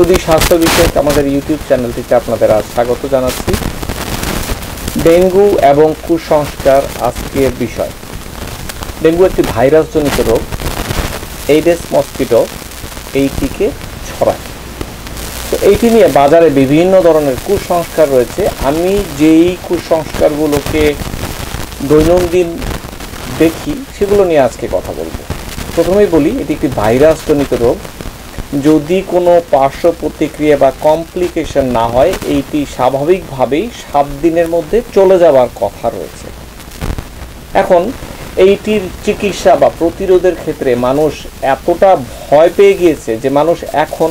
শুধু স্বাস্থ্য বিষয়ক আমাদের ইউটিউব চ্যানেলটিতে আপনাদের আজ স্বাগত জানাচ্ছি। ডেঙ্গু এবং কুসংস্কার আজকের বিষয়। ডেঙ্গু একটি ভাইরাসজনিত রোগ। এইডেস মসকিটো এইটিকে ছড়ায়। তো এইটি নিয়ে বাজারে বিভিন্ন ধরনের কুসংস্কার রয়েছে। আমি যেই কুসংস্কারগুলোকে দৈনন্দিন দেখি, সেগুলো নিয়ে আজকে কথা বলব। প্রথমেই বলি, এটি একটি ভাইরাসজনিত রোগ। যদি কোনো পার্শ্ব প্রতিক্রিয়া বা কমপ্লিকেশন না হয়, এইটি স্বাভাবিকভাবেই সাত দিনের মধ্যে চলে যাওয়ার কথা রয়েছে। এখন, এইটির চিকিৎসা বা প্রতিরোধের ক্ষেত্রে মানুষ এতটা ভয় পেয়ে গিয়েছে যে মানুষ এখন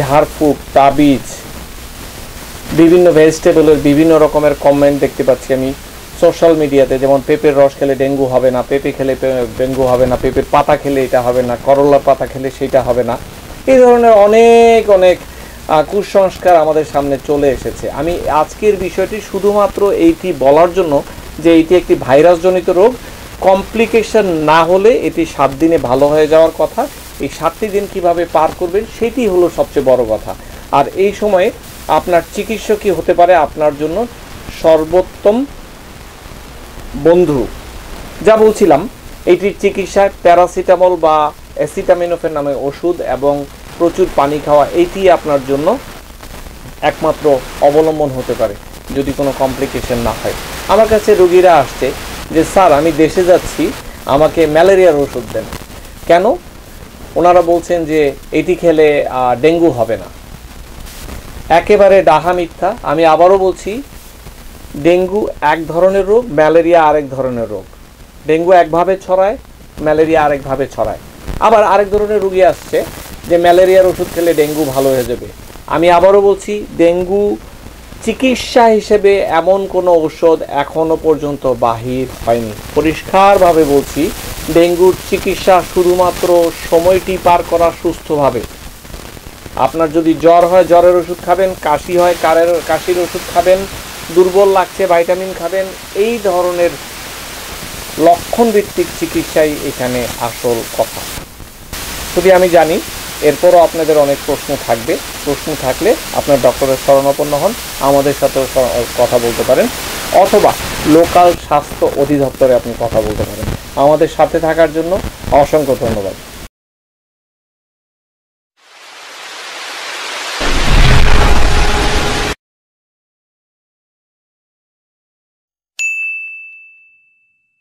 ঝাড়ফুঁক, তাবিজ, বিভিন্ন ভেজিটেবলের বিভিন্ন রকমের কমেন্ট দেখতে পাচ্ছি আমি। সোশ্যাল মিডিয়াতে যেমন পেঁপের রস খেলে ডেঙ্গু হবে না, পেঁপে খেলে ডেঙ্গু হবে না, পেঁপের পাতা খেলে এটা হবে না, করলার পাতা খেলে সেটা হবে না। এই ধরনের অনেক অনেক কুসংস্কার আমাদের সামনে চলে এসেছে। আমি আজকের বিষয়টি শুধুমাত্র এইটি বলার জন্য যে এটি একটি ভাইরাসজনিত রোগ, কমপ্লিকেশন না হলে এটি সাত দিনে ভালো হয়ে যাওয়ার কথা, এই সাতটি দিন কীভাবে পার করবেন সেটি হলো সবচেয়ে বড় কথা। আর এই সময়ে আপনার চিকিৎসকই হতে পারে আপনার জন্য সর্বোত্তম বন্ধু। যা বলছিলাম, এটির চিকিৎসায় প্যারাসিটামল বা অ্যাসিটামিনোফেন নামে ওষুধ এবং প্রচুর পানি খাওয়া এইটি আপনার জন্য একমাত্র অবলম্বন হতে পারে, যদি কোনো কমপ্লিকেশন না হয়। আমার কাছে রোগীরা আসছে যে, স্যার, আমি দেশে যাচ্ছি, আমাকে ম্যালেরিয়ার ওষুধ দেন। কেন? ওনারা বলছেন যে, এটি খেলে ডেঙ্গু হবে না। একেবারে ডাহা মিথ্যা। আমি আবারও বলছি, ডেঙ্গু এক ধরনের রোগ, ম্যালেরিয়া আরেক ধরনের রোগ। ডেঙ্গু একভাবে ছড়ায়, ম্যালেরিয়া আরেকভাবে ছড়ায়। আবার আরেক ধরনের রুগী আসছে যে ম্যালেরিয়ার ওষুধ খেলে ডেঙ্গু ভালো হয়ে যাবে। আমি আবারও বলছি, ডেঙ্গু চিকিৎসা হিসেবে এমন কোনো ঔষধ এখনও পর্যন্ত বাহির হয়নি। পরিষ্কারভাবে বলছি, ডেঙ্গুর চিকিৎসা শুধুমাত্র সময়টি পার করা সুস্থভাবে। আপনার যদি জ্বর হয়, জ্বরের ওষুধ খাবেন, কাশি হয়, কারের, কাশির ওষুধ খাবেন, দুর্বল লাগছে, ভাইটামিন খাবেন, এই ধরনের লক্ষণভিত্তিক চিকিৎসাই এখানে আসল কথা। যদি আমি জানি এরপরও আপনাদের অনেক প্রশ্ন থাকবে। প্রশ্ন থাকলে আপনার ডক্টরের স্মরণাপন্ন হন, আমাদের সাথেও কথা বলতে পারেন। অথবা লোকাল স্বাস্থ্য অধিদপ্তরে আপনি কথা বলতে পারেন। আমাদের সাথে থাকার জন্য অসংখ্য ধন্যবাদ।